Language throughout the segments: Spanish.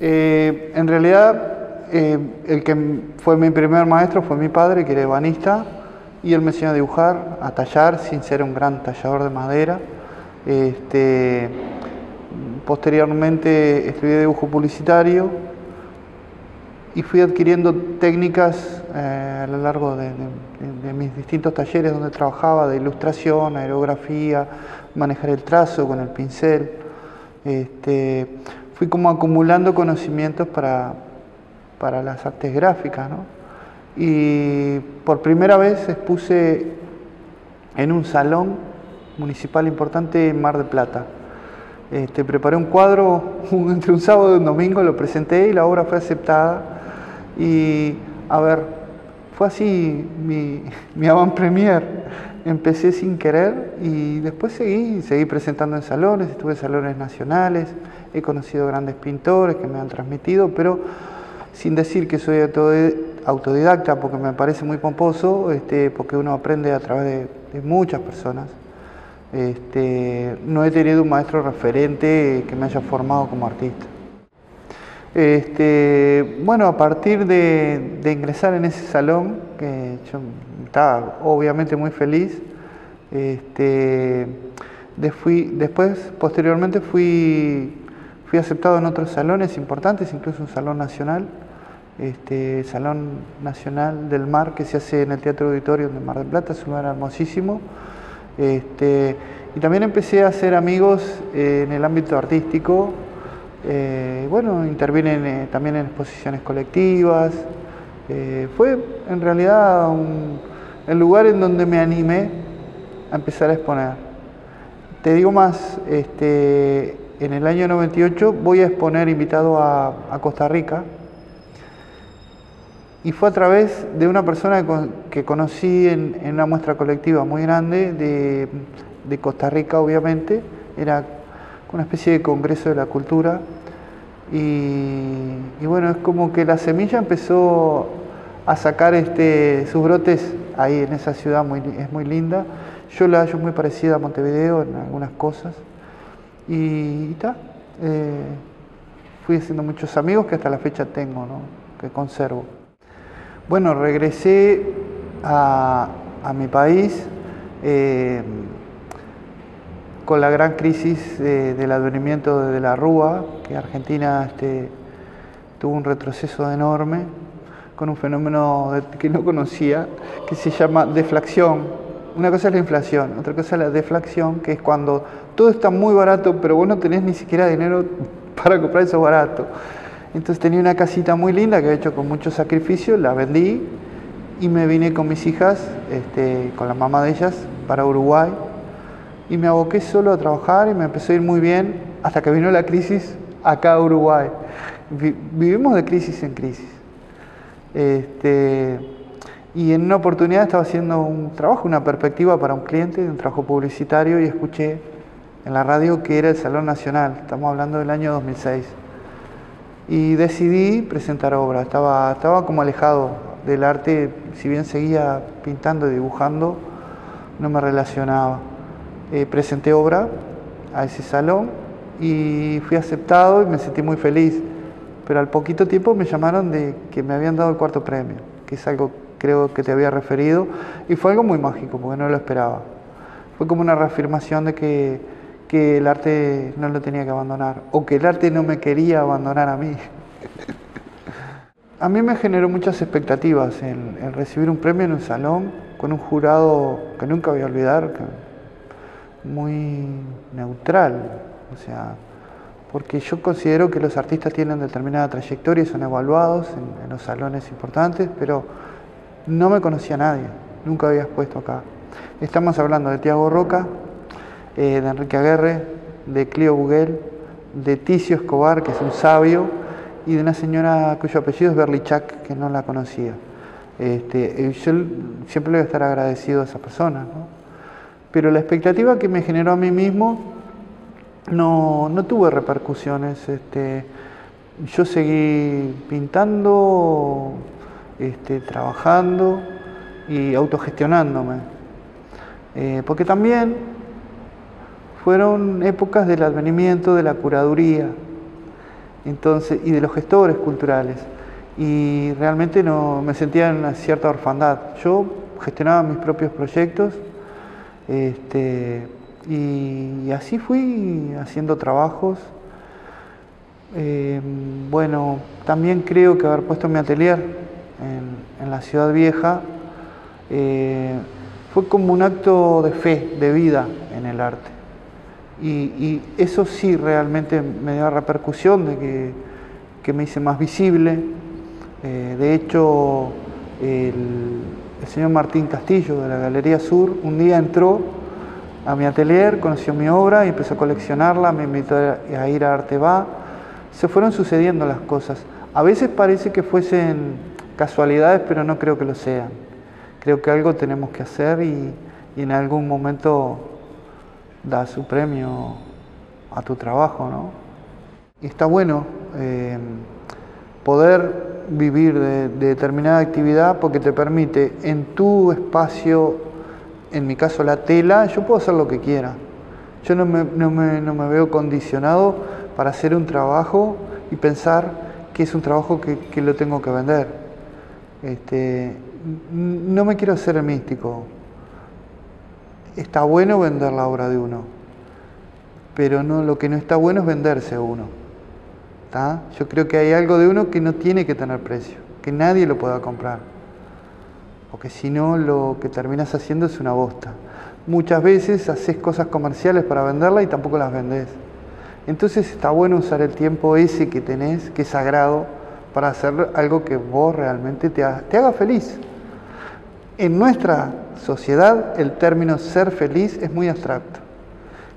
Eh, en realidad, eh, el que fue mi primer maestro fue mi padre, que era ebanista, y él me enseñó a dibujar, a tallar, sin ser un gran tallador de madera. Este, posteriormente estudié dibujo publicitario y fui adquiriendo técnicas eh, a lo largo de, mis distintos talleres donde trabajaba, de ilustración, aerografía, manejar el trazo con el pincel. Este, fui como acumulando conocimientos para, para las artes gráficas. Y por primera vez expuse en un salón municipal importante en Mar del Plata. Este, preparé un cuadro entre un sábado y un domingo, lo presenté y la obra fue aceptada. Y a ver, fue así mi, mi avant premier. Empecé sin querer y después seguí, seguí presentando en salones, estuve en salones nacionales, he conocido grandes pintores que me han transmitido, pero sin decir que soy autodidacta, porque me parece muy pomposo, este, porque uno aprende a través de, muchas personas. Este, no he tenido un maestro referente que me haya formado como artista. Este, bueno, a partir de, ingresar en ese salón, que yo estaba obviamente muy feliz, después, posteriormente fui Fui aceptado en otros salones importantes, incluso un salón nacional, este Salón Nacional del Mar que se hace en el Teatro Auditorio de Mar del Plata, es un lugar hermosísimo. Este, y también empecé a hacer amigos eh, en el ámbito artístico. Eh, bueno, intervienen eh, también en exposiciones colectivas. fue en realidad el lugar en donde me animé a empezar a exponer. Te digo más, este, en el año 98 voy a exponer invitado a, Costa Rica. Y fue a través de una persona que, conocí en, una muestra colectiva muy grande de, Costa Rica, obviamente, era una especie de congreso de la cultura. Y, bueno, es como que la semilla empezó a sacar este, sus brotes ahí en esa ciudad, es muy linda. Yo la hallo muy parecida a Montevideo en algunas cosas. Y está. Eh, fui haciendo muchos amigos que hasta la fecha tengo, ¿no? que conservo. Bueno, regresé a, mi país eh, con la gran crisis del advenimiento de la Rúa, que Argentina este, tuvo un retroceso enorme con un fenómeno que no conocía, que se llama deflación. Una cosa es la inflación, otra cosa es la deflación, que es cuando todo está muy barato, pero vos no tenés ni siquiera dinero para comprar eso barato. Entonces tenía una casita muy linda que he hecho con mucho sacrificio, la vendí y me vine con mis hijas, este, con la mamá de ellas, para Uruguay. Y me aboqué solo a trabajar y me empezó a ir muy bien hasta que vino la crisis acá Uruguay. vivimos de crisis en crisis. Este, y en una oportunidad estaba haciendo un trabajo, una perspectiva para un cliente, un trabajo publicitario, y escuché en la radio que era el Salón Nacional, estamos hablando del año 2006. Y decidí presentar obra, estaba, estaba como alejado del arte, si bien seguía pintando y dibujando, no me relacionaba. Eh, presenté obra a ese salón y fui aceptado y me sentí muy feliz, pero al poquito tiempo me llamaron de que me habían dado el cuarto premio, que es algo creo que te había referido, y fue algo muy mágico porque no lo esperaba. Fue como una reafirmación de que, que el arte no lo tenía que abandonar, o que el arte no me quería abandonar a mí. a mí me generó muchas expectativas el, recibir un premio en un salón con un jurado que nunca voy a olvidar, muy neutral, o sea, porque yo considero que los artistas tienen determinada trayectoria y son evaluados en, en los salones importantes, pero no me conocía nadie, nunca había expuesto acá. Estamos hablando de Tiago Roca, eh, de Enrique Aguerre, de Clio Buguel, de Ticio Escobar, que es un sabio, y de una señora cuyo apellido es Berlichak, que no la conocía. Este, yo siempre le voy a estar agradecido a esa persona, pero la expectativa que me generó a mí mismo no, no tuve repercusiones. Este, yo seguí pintando, este, trabajando y autogestionándome. Eh, porque también fueron épocas del advenimiento de la curaduría. Entonces, y de los gestores culturales. Y realmente no, me sentía en una cierta orfandad. Yo gestionaba mis propios proyectos este, y, así fui haciendo trabajos. Eh, bueno, también creo que haber puesto mi atelier en, la ciudad vieja eh, fue como un acto de fe, de vida en el arte. Y, eso sí realmente me dio la repercusión de que, que me hice más visible. Eh, de hecho, el, el señor Martín Castillo de la Galería Sur un día entró a mi atelier, conoció mi obra y empezó a coleccionarla, me invitó a ir a Arteba. Se fueron sucediendo las cosas. A veces parece que fuesen casualidades, pero no creo que lo sean. Creo que algo tenemos que hacer y, en algún momento da su premio a tu trabajo, ¿no? Y está bueno eh, poder vivir de, determinada actividad porque te permite en tu espacio, en mi caso la tela, yo puedo hacer lo que quiera. Yo no me, no me, no me veo condicionado para hacer un trabajo y pensar que es un trabajo que, que lo tengo que vender. Este, no me quiero hacer místico. Está bueno vender la obra de uno, pero no, lo que no está bueno es venderse a uno. Yo creo que hay algo de uno que no tiene que tener precio, que nadie lo pueda comprar. Porque si no, lo que terminas haciendo es una bosta. Muchas veces haces cosas comerciales para venderla y tampoco las vendés. Entonces está bueno usar el tiempo ese que tenés, que es sagrado, para hacer algo que vos realmente te te haga feliz. En nuestra sociedad el término ser feliz es muy abstracto.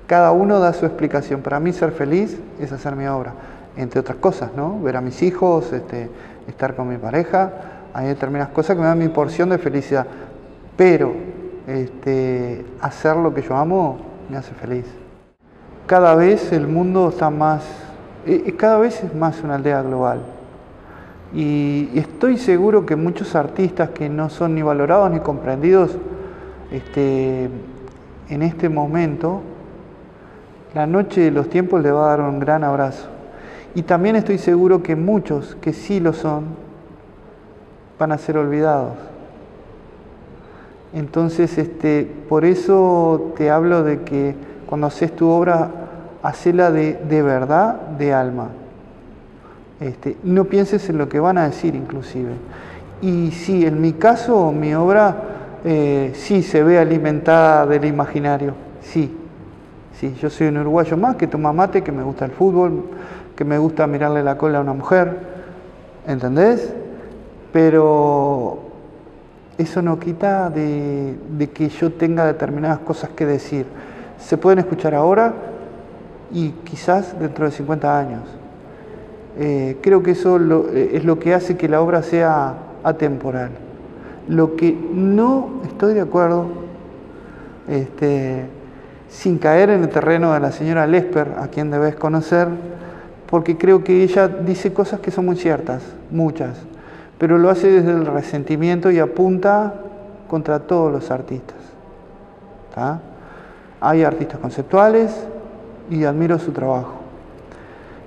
Cada uno da su explicación. Para mí ser feliz es hacer mi obra entre otras cosas, ¿no? Ver a mis hijos, este, estar con mi pareja, hay determinadas cosas que me dan mi porción de felicidad. Pero este, hacer lo que yo amo me hace feliz. Cada vez el mundo está más, cada vez es más una aldea global. Y estoy seguro que muchos artistas que no son ni valorados ni comprendidos este, en este momento, la noche de los tiempos le va a dar un gran abrazo. Y también estoy seguro que muchos que sí lo son van a ser olvidados. Entonces, este, por eso te hablo de que cuando haces tu obra, hacela de, de verdad, de alma. Este, no pienses en lo que van a decir inclusive. Y sí, en mi caso, mi obra eh, sí se ve alimentada del imaginario, sí. Sí, yo soy un uruguayo más que toma mate, que me gusta el fútbol, que me gusta mirarle la cola a una mujer, ¿entendés? Pero eso no quita de, que yo tenga determinadas cosas que decir. Se pueden escuchar ahora y quizás dentro de 50 años. Eh, creo que eso eh, es lo que hace que la obra sea atemporal. Lo que no estoy de acuerdo, este, sin caer en el terreno de la señora Lesper, a quien debes conocer, porque creo que ella dice cosas que son muy ciertas, muchas, pero lo hace desde el resentimiento y apunta contra todos los artistas. Hay artistas conceptuales y admiro su trabajo.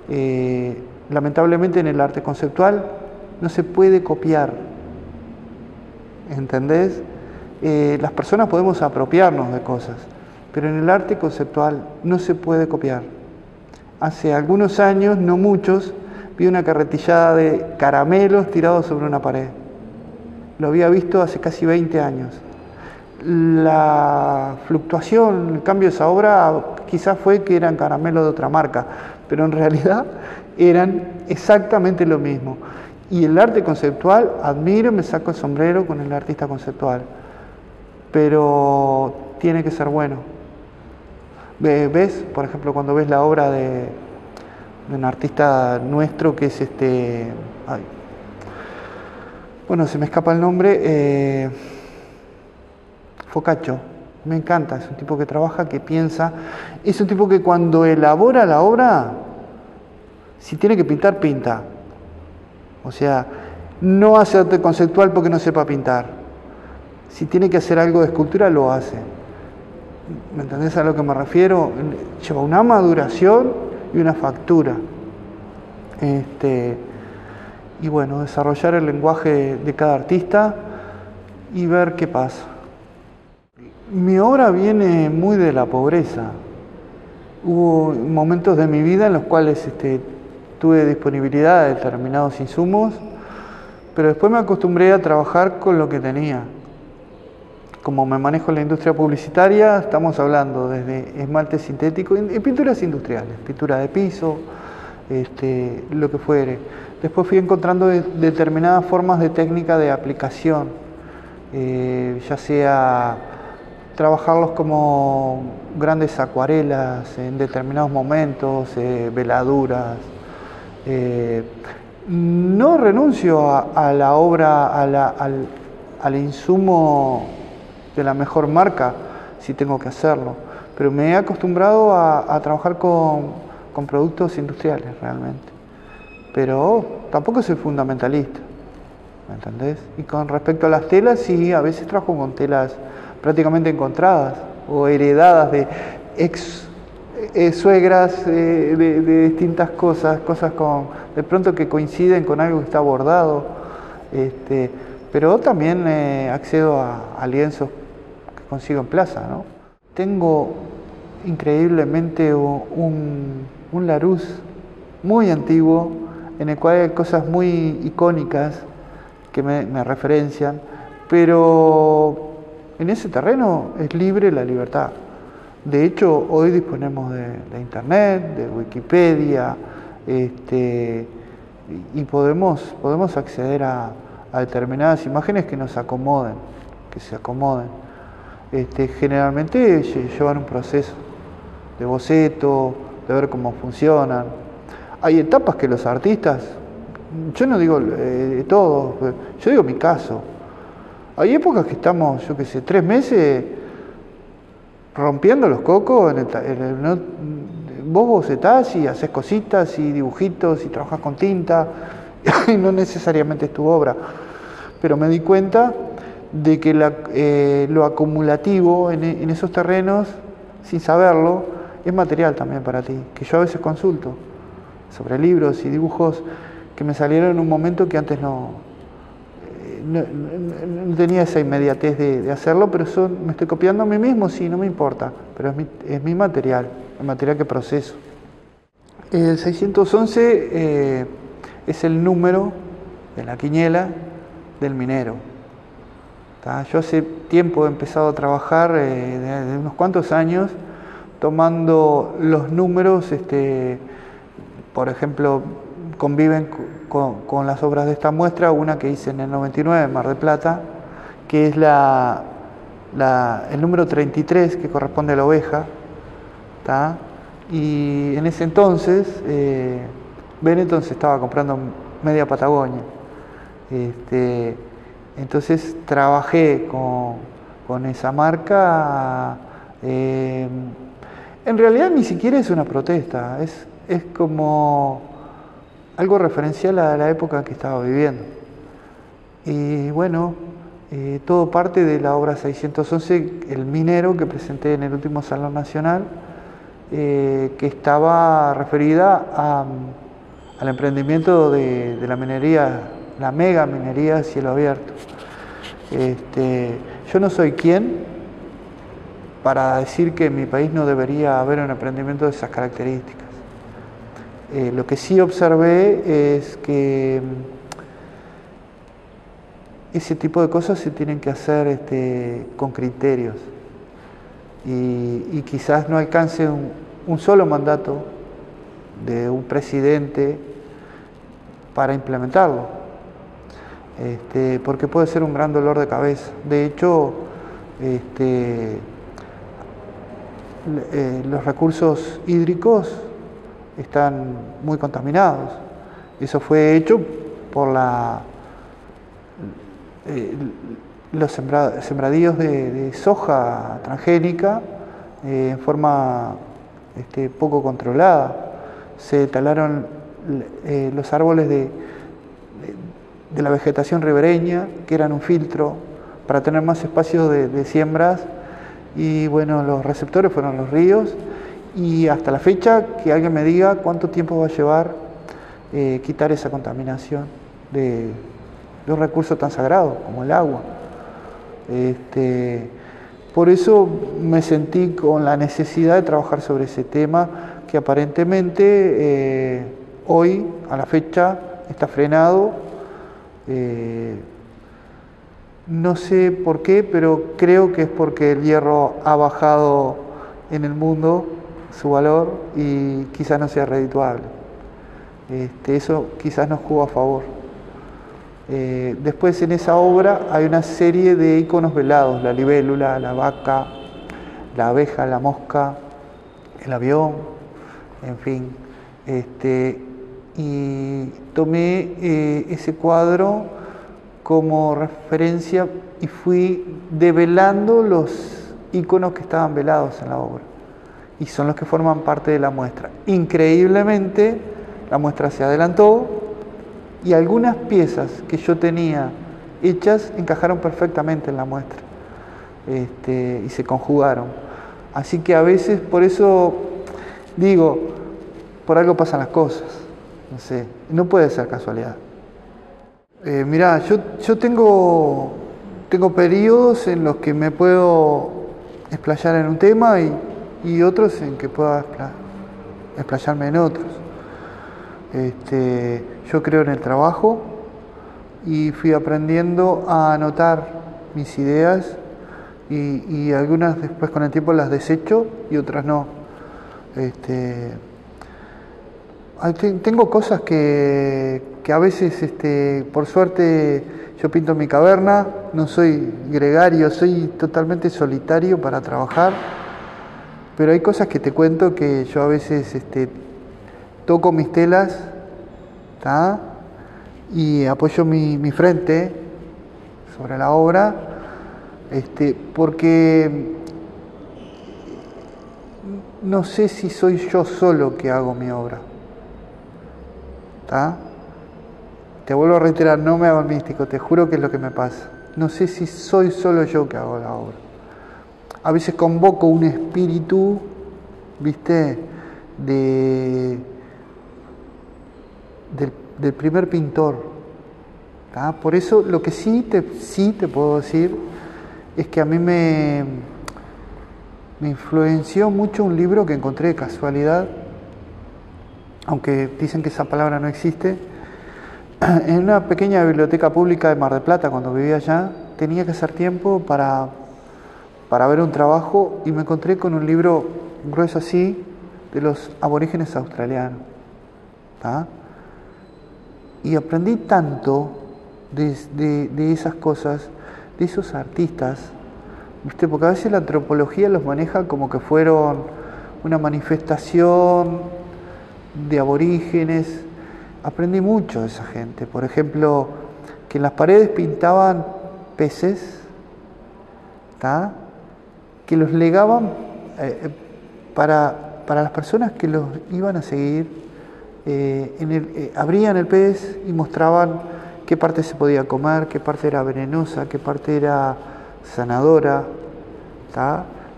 Eh, lamentablemente en el arte conceptual no se puede copiar, ¿entendés? Eh, las personas podemos apropiarnos de cosas, pero en el arte conceptual no se puede copiar hace algunos años, no muchos, vi una carretillada de caramelos tirados sobre una pared. Lo había visto hace casi 20 años. La fluctuación, el cambio de esa obra quizás fue que eran caramelos de otra marca, pero en realidad eran exactamente lo mismo. Y el arte conceptual, admiro, me saco el sombrero con el artista conceptual, pero tiene que ser bueno. ¿Ves? Por ejemplo, cuando ves la obra de, un artista nuestro que es este. bueno, se me escapa el nombre. Eh, Focaccio. Me encanta, es un tipo que trabaja, que piensa. Es un tipo que cuando elabora la obra, si tiene que pintar, pinta. O sea, no hace arte conceptual porque no sepa pintar. Si tiene que hacer algo de escultura, lo hace. ¿Me entendés a lo que me refiero? Lleva una maduración y una factura. Este, y bueno, desarrollar el lenguaje de cada artista y ver qué pasa. Mi obra viene muy de la pobreza. Hubo momentos de mi vida en los cuales este, tuve disponibilidad de determinados insumos, pero después me acostumbré a trabajar con lo que tenía. Como me manejo en la industria publicitaria, estamos hablando desde esmalte sintético y pinturas industriales, pintura de piso, este, lo que fuere. Después fui encontrando determinadas formas de técnica de aplicación, eh, ya sea trabajarlos como grandes acuarelas en determinados momentos, eh, veladuras. Eh, no renuncio a, la obra, al, insumo de la mejor marca si tengo que hacerlo, pero me he acostumbrado a trabajar con con productos industriales realmente. Pero tampoco soy fundamentalista, ¿me entendés? Y con respecto a las telas, sí, a veces trabajo con telas prácticamente encontradas o heredadas de ex eh, suegras eh, de, distintas cosas, cosas con, de pronto que coinciden con algo que está bordado. Este, pero también eh, accedo a, lienzos que consigo en plaza. ¿no? Tengo increíblemente un, un muy antiguo, en el cual hay cosas muy icónicas que me, referencian, pero en ese terreno es libre la libertad. De hecho, hoy disponemos de, Internet, de Wikipedia, este, y podemos, podemos acceder a, determinadas imágenes que nos acomoden, que se acomoden. Este, generalmente llevan un proceso de boceto, de ver cómo funcionan. Hay etapas que los artistas, yo no digo eh, todo, yo digo mi caso. Hay épocas que estamos, yo qué sé, tres meses rompiendo los cocos, en el, vos bocetás y haces cositas y dibujitos y trabajas con tinta, y no necesariamente es tu obra. Pero me di cuenta de que eh, lo acumulativo en esos terrenos, sin saberlo, es material también para ti, que yo a veces consulto sobre libros y dibujos que me salieron en un momento que antes no, eh, no, tenía esa inmediatez de, hacerlo, pero eso me estoy copiando a mí mismo, sí, no me importa, pero es mi, es mi material, el material que proceso. El 611 eh, es el número de la quiniela del minero. Yo hace tiempo he empezado a trabajar, eh, de unos cuantos años, tomando los números, este, por ejemplo, conviven con, las obras de esta muestra, una que hice en el 99 en Mar del Plata, que es la, el número 33 que corresponde a la oveja, y en ese entonces eh, Benetton se estaba comprando media Patagonia. Este, entonces trabajé con, esa marca. Eh, en realidad ni siquiera es una protesta, es, es como algo referencial a la época que estaba viviendo. Y bueno, eh, todo parte de la obra 611, El Minero, que presenté en el último Salón Nacional, eh, que estaba referida al emprendimiento de, la minería, la mega minería a cielo abierto. Este, yo no soy quien para decir que en mi país no debería haber un emprendimiento de esas características. Eh, lo que sí observé es que mm, ese tipo de cosas se tienen que hacer este, con criterios y, quizás no alcance un, solo mandato de un presidente para implementarlo, este, porque puede ser un gran dolor de cabeza. De hecho, este, eh, los recursos hídricos están muy contaminados. Eso fue hecho por la, eh, los sembradíos de, soja transgénica eh, en forma este, poco controlada. Se talaron los árboles de, de, la vegetación ribereña, que eran un filtro para tener más espacios de siembras y bueno, los receptores fueron los ríos y hasta la fecha que alguien me diga cuánto tiempo va a llevar eh, quitar esa contaminación de, de, un recurso tan sagrado como el agua. Este, por eso me sentí con la necesidad de trabajar sobre ese tema que aparentemente eh, hoy, a la fecha, está frenado. Eh, no sé por qué, pero creo que es porque el hierro ha bajado en el mundo su valor y quizás no sea redituable. Este, eso quizás nos jugó a favor. Eh, después en esa obra hay una serie de iconos velados, la libélula, la vaca, la abeja, la mosca, el avión, en fin. Este, y tomé eh, ese cuadro como referencia y fui develando los iconos que estaban velados en la obra. Y son los que forman parte de la muestra. Increíblemente, la muestra se adelantó y algunas piezas que yo tenía hechas encajaron perfectamente en la muestra este, y se conjugaron. Así que a veces, por eso digo, por algo pasan las cosas. No sé, no puede ser casualidad. Eh, mirá, yo, yo tengo, tengo periodos en los que me puedo explayar en un tema y, y otros en que pueda explayarme en otros. Este, yo creo en el trabajo y fui aprendiendo a anotar mis ideas y, y algunas después con el tiempo las desecho y otras no. Este, tengo cosas que, que a veces, este, por suerte, yo pinto mi caverna, no soy gregario, soy totalmente solitario para trabajar, pero hay cosas que te cuento que yo a veces este, toco mis telas y apoyo mi, mi, frente sobre la obra, este, porque no sé si soy yo solo que hago mi obra. Te vuelvo a reiterar, no me hago el místico, te juro que es lo que me pasa. No sé si soy solo yo que hago la obra. A veces convoco un espíritu, viste, de del, primer pintor. Por eso lo que sí te, sí te puedo decir es que a mí me, me influenció mucho un libro que encontré de casualidad, aunque dicen que esa palabra no existe, en una pequeña biblioteca pública de Mar del Plata, cuando vivía allá, tenía que hacer tiempo para, para ver un trabajo y me encontré con un libro grueso así de los aborígenes australianos y aprendí tanto de, esas cosas, de esos artistas, ¿viste? porque a veces la antropología los maneja como que fueron una manifestación de aborígenes. Aprendí mucho de esa gente. Por ejemplo, que en las paredes pintaban peces, que los legaban eh, para, para las personas que los iban a seguir eh, eh, abrían el pez y mostraban qué parte se podía comer, qué parte era venenosa, qué parte era sanadora.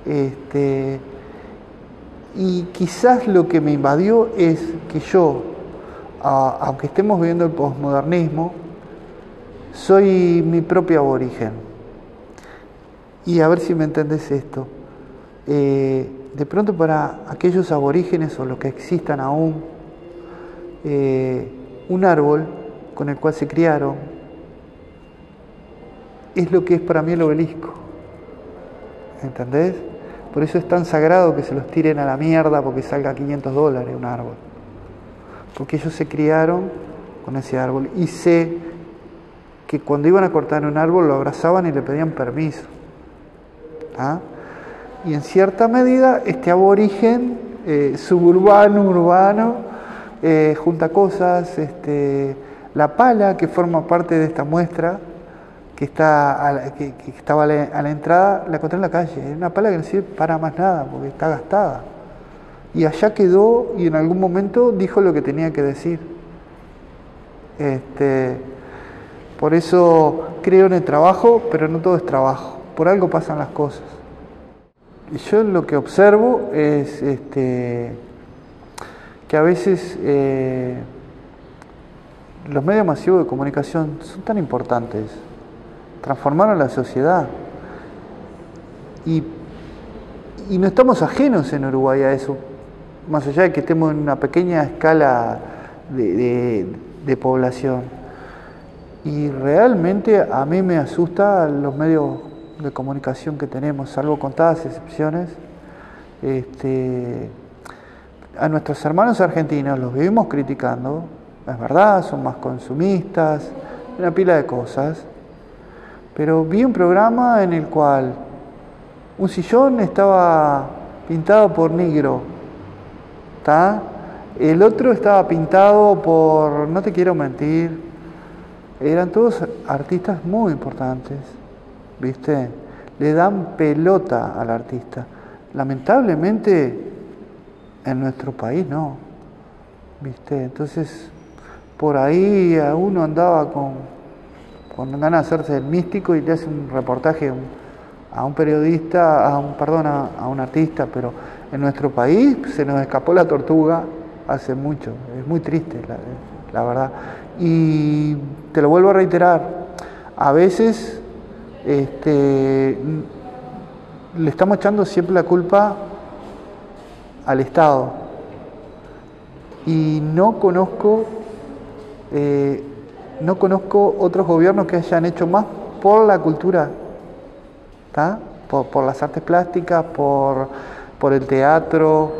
Este, y quizás lo que me invadió es que yo, aunque estemos viviendo el posmodernismo, soy mi propio aborigen. Y a ver si me entendés esto. Eh, de pronto para aquellos aborígenes o los que existan aún, eh, un árbol con el cual se criaron, es lo que es para mí el obelisco. ¿Entendés? Por eso es tan sagrado que se los tiren a la mierda porque salga 500 dólares un árbol. Porque ellos se criaron con ese árbol. Y sé que cuando iban a cortar un árbol lo abrazaban y le pedían permiso. ¿Ah? Y en cierta medida este aborigen eh, suburbano, urbano, eh, junta cosas, este, la pala que forma parte de esta muestra, que, está que, estaba a la, entrada, la encontré en la calle. Es una pala que no sirve para más nada, porque está gastada. Y allá quedó y en algún momento dijo lo que tenía que decir. Este, por eso creo en el trabajo, pero no todo es trabajo. Por algo pasan las cosas. Y yo lo que observo es este, que a veces eh, los medios masivos de comunicación son tan importantes, transformaron la sociedad y, no estamos ajenos en Uruguay a eso, más allá de que estemos en una pequeña escala de, población. Y realmente a mí me asusta los medios de comunicación que tenemos, salvo contadas excepciones. Este, a nuestros hermanos argentinos los vivimos criticando, es verdad, son más consumistas, una pila de cosas, pero vi un programa en el cual un sillón estaba pintado por negro. El otro estaba pintado por, no te quiero mentir, eran todos artistas muy importantes, ¿viste? Le dan pelota al artista. Lamentablemente en nuestro país no, ¿viste? Entonces, por ahí uno andaba con, con ganas de hacerse el místico y le hace un reportaje a un periodista, a un, perdón, a, un artista, pero en nuestro país se nos escapó la tortuga hace mucho, es muy triste la, verdad. Y te lo vuelvo a reiterar, a veces este, le estamos echando siempre la culpa al Estado. Y no conozco, eh, no conozco otros gobiernos que hayan hecho más por la cultura por, las artes plásticas, por, por, el teatro,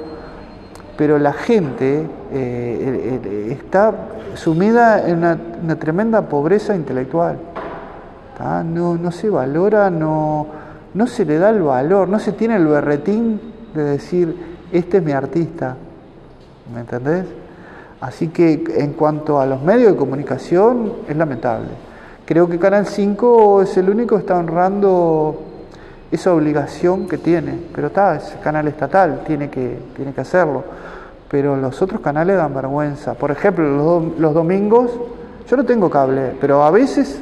pero la gente eh, está sumida en una, tremenda pobreza intelectual. No, no, se valora, no, no se le da el valor, no se tiene el berretín de decir, este es mi artista. ¿Me entendés? Así que en cuanto a los medios de comunicación, es lamentable. Creo que Canal 5 es el único que está honrando esa obligación que tiene, pero está, es canal estatal, tiene que, tiene que hacerlo. Pero los otros canales dan vergüenza. Por ejemplo, los, domingos, yo no tengo cable, pero a veces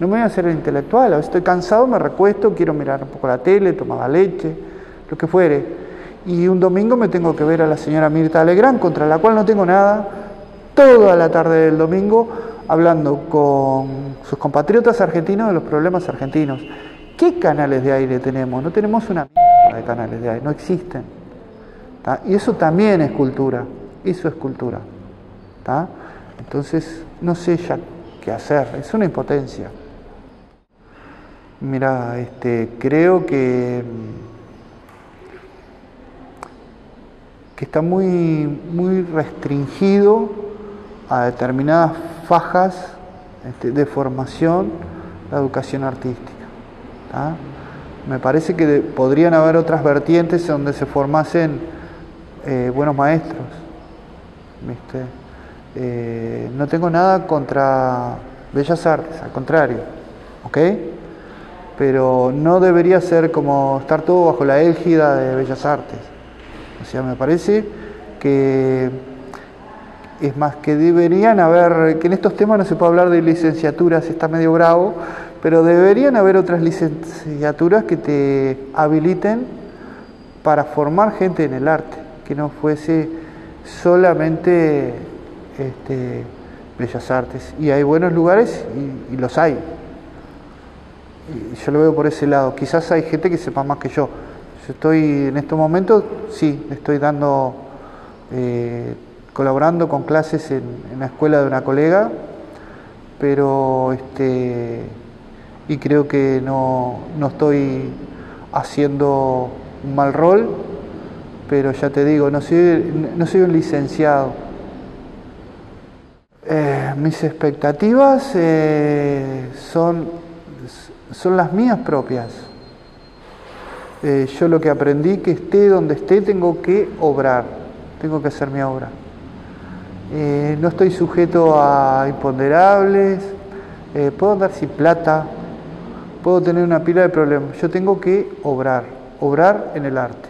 no me voy a hacer el intelectual, a veces estoy cansado, me recuesto, quiero mirar un poco la tele, tomar la leche, lo que fuere. Y un domingo me tengo que ver a la señora Mirta Alegrán, contra la cual no tengo nada, toda la tarde del domingo hablando con sus compatriotas argentinos de los problemas argentinos. ¿Qué canales de aire tenemos? No tenemos una de canales de aire, no existen. Y eso también es cultura, eso es cultura. Entonces, no sé ya qué hacer, es una impotencia. Mira, este, creo que, que está muy, muy restringido a determinadas fajas este, de formación la educación artística. Me parece que podrían haber otras vertientes donde se formasen eh, buenos maestros. Eh, no tengo nada contra Bellas Artes, al contrario, ¿ok? Pero no debería ser como estar todo bajo la égida de Bellas Artes. O sea, me parece que es más que deberían haber, que en estos temas no se puede hablar de licenciaturas, está medio bravo, pero deberían haber otras licenciaturas que te habiliten para formar gente en el arte, que no fuese solamente este, bellas artes. Y hay buenos lugares y, los hay. yo lo veo por ese lado. Quizás hay gente que sepa más que yo. Estoy en estos momentos, sí, estoy dando, eh, colaborando con clases en, la escuela de una colega, pero este y creo que no, estoy haciendo un mal rol, pero ya te digo, no soy, no soy un licenciado. Eh, mis expectativas eh, son, son las mías propias. Eh, yo lo que aprendí que esté donde esté tengo que obrar, tengo que hacer mi obra. no estoy sujeto a imponderables, puedo andar sin plata, puedo tener una pila de problemas. Yo tengo que obrar, obrar en el arte.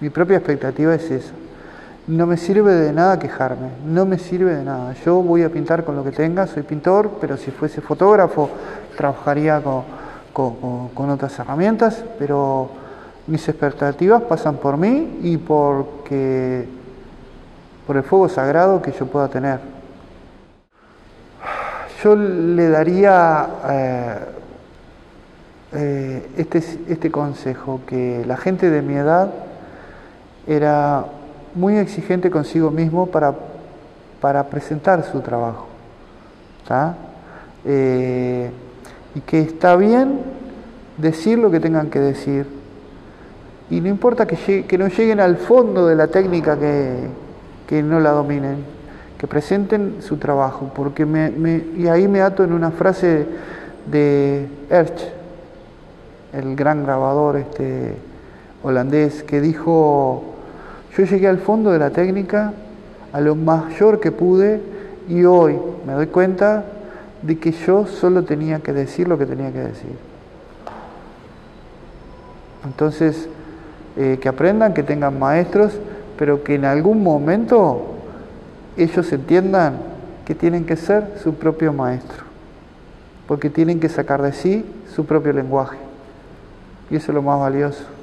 Mi propia expectativa es esa. No me sirve de nada quejarme, no me sirve de nada. Yo voy a pintar con lo que tenga, soy pintor, pero si fuese fotógrafo trabajaría con, con otras herramientas, pero mis expectativas pasan por mí y porque, por el fuego sagrado que yo pueda tener. yo le daría eh, eh, este, este consejo, que la gente de mi edad era muy exigente consigo mismo para, para presentar su trabajo. Eh, y que está bien decir lo que tengan que decir. Y no importa que, que no lleguen al fondo de la técnica que, que no la dominen, que presenten su trabajo, porque me, y ahí me ato en una frase de Erch, el gran grabador este, holandés, que dijo, yo llegué al fondo de la técnica, a lo mayor que pude, y hoy me doy cuenta de que yo solo tenía que decir lo que tenía que decir. Entonces, eh, que aprendan, que tengan maestros, pero que en algún momento ellos entiendan que tienen que ser su propio maestro, porque tienen que sacar de sí su propio lenguaje. Y eso es lo más valioso.